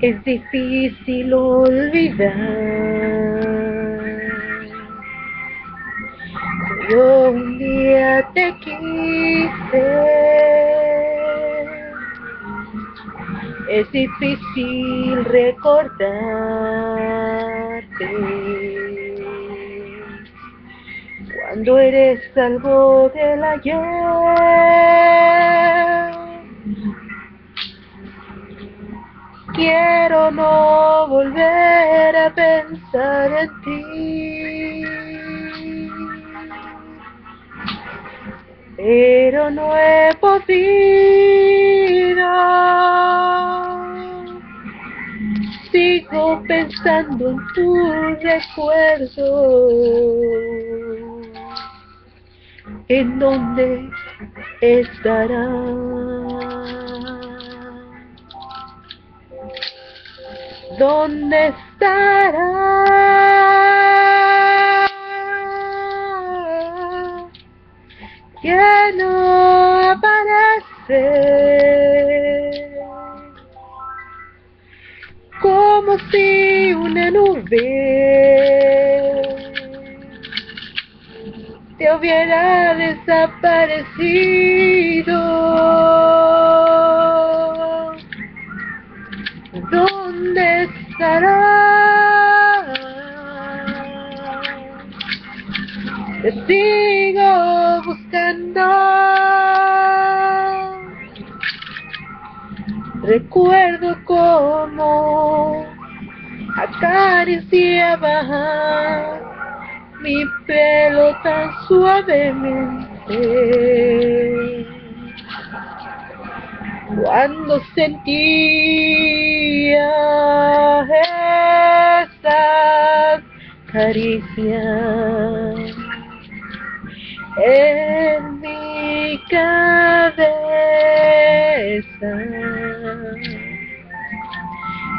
Es difícil olvidar. Yo un día te quise. Es difícil recordarte cuando eres algo del ayer. No volver a pensar en ti, pero no he podido. Sigo pensando en tu recuerdo, en dónde estará. ¿Dónde estará? Que no aparece como si una nube te hubiera desaparecido. ¿Dónde estará? Te sigo buscando. Recuerdo cómo acariciaba mi pelo tan suavemente cuando sentía esas caricias en mi cabeza.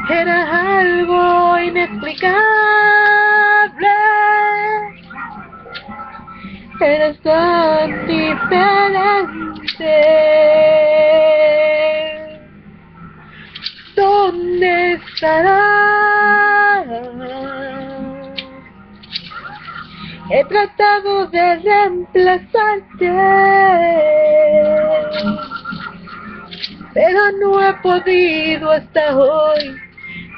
Era algo inexplicable. Eres tan diferente. He tratado de reemplazarte, pero no he podido hasta hoy.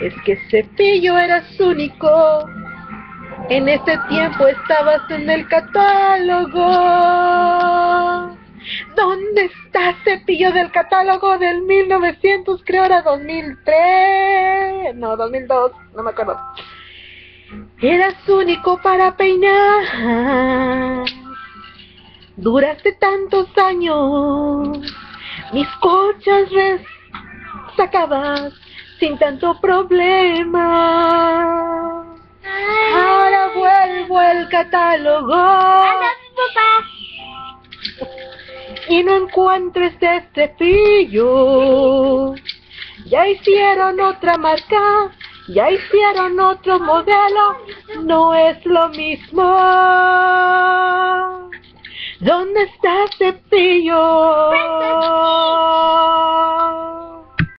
Es que Cepillo eras único. En ese tiempo estabas en el catálogo. ¿Dónde está Cepillo del catálogo del 1900? Creo era 2003. No, 2002. No me acuerdo. Eras único para peinar. Duraste tantos años. Mis cochas sacabas sin tanto problema. Ahora vuelvo al catálogo. Y no encuentro este cepillo. Ya hicieron otra marca, ya hicieron otro modelo, no es lo mismo. ¿Dónde está cepillo?